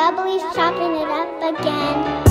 Doubly's chopping it up again.